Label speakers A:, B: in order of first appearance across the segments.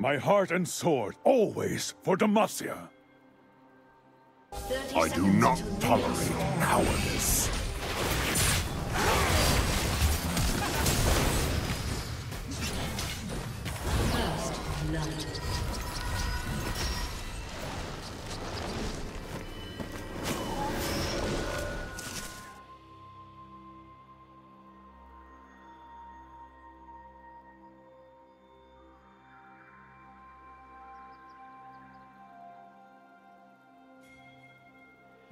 A: My heart and sword, always for Demacia.
B: I do not tolerate cowardice.
C: First blood.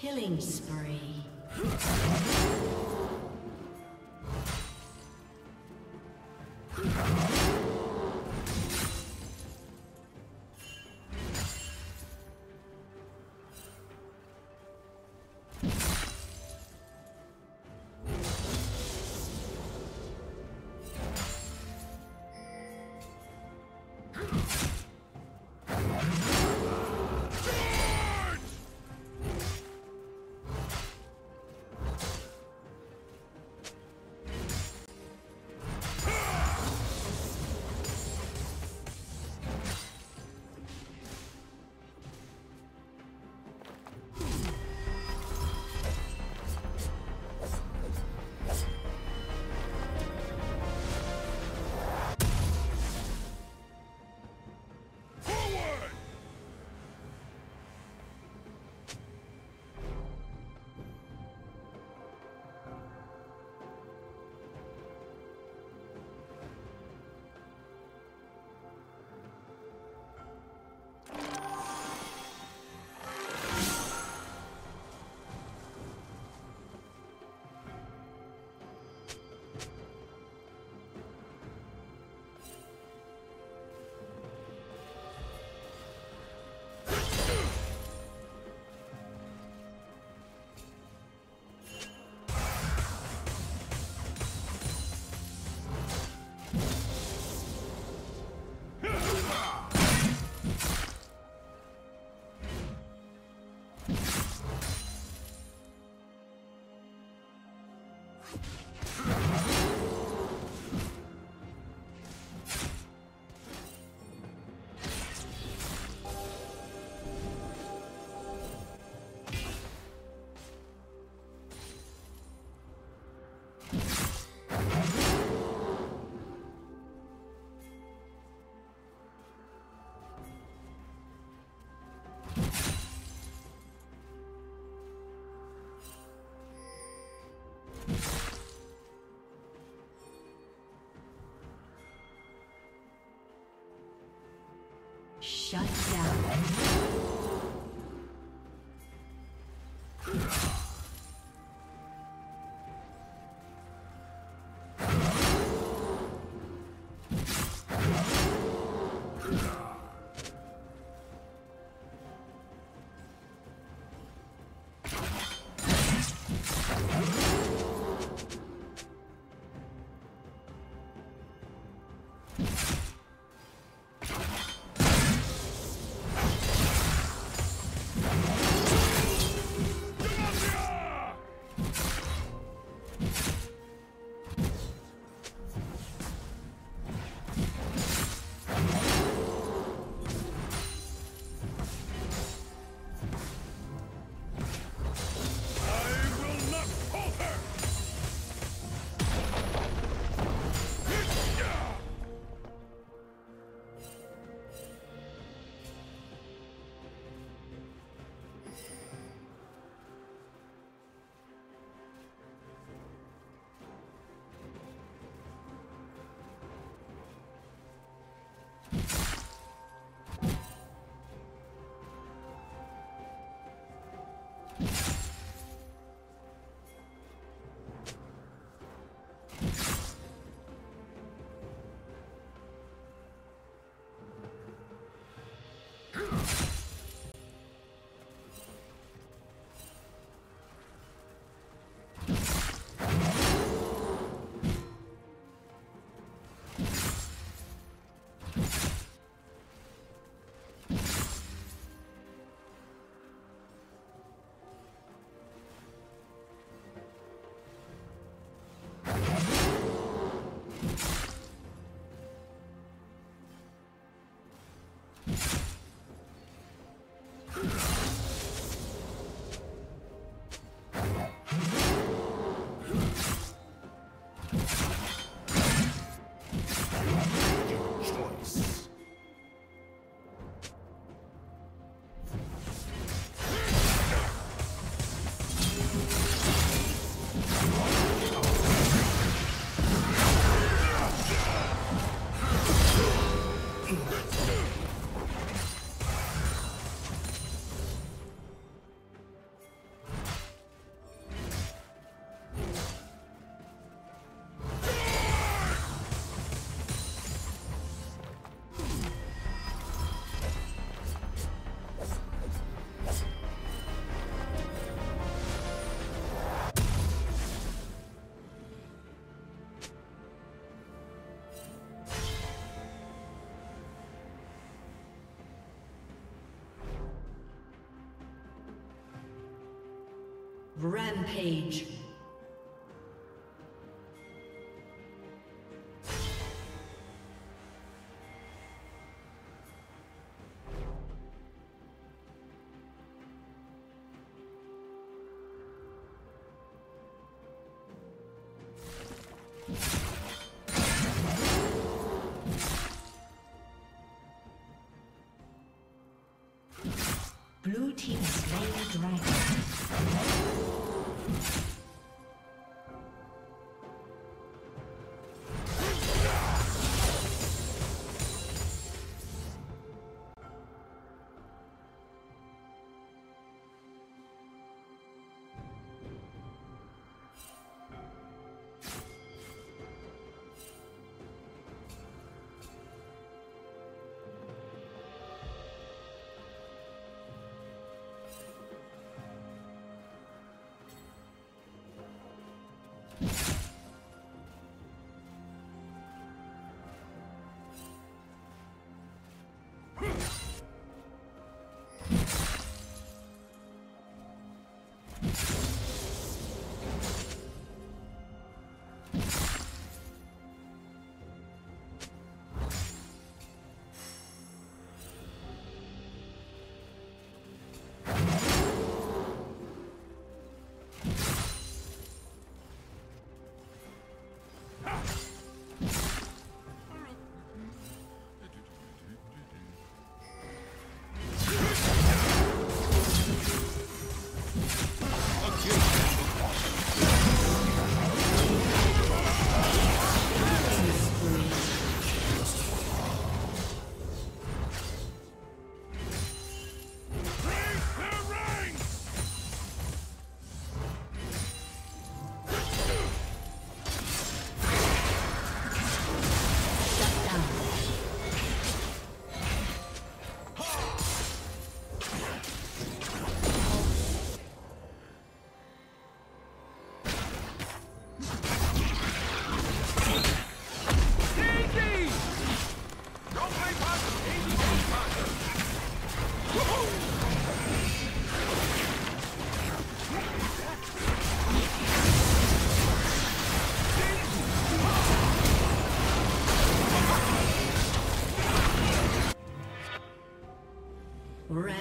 C: Killing spree. Shut down. Rampage.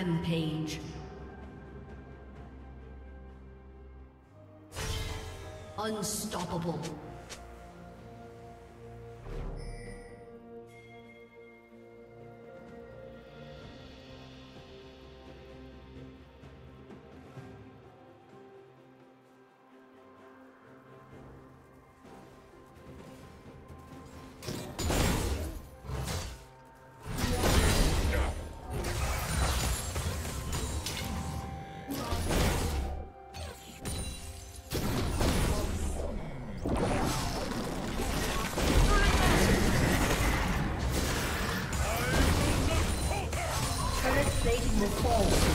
C: Rampage. Unstoppable. forward.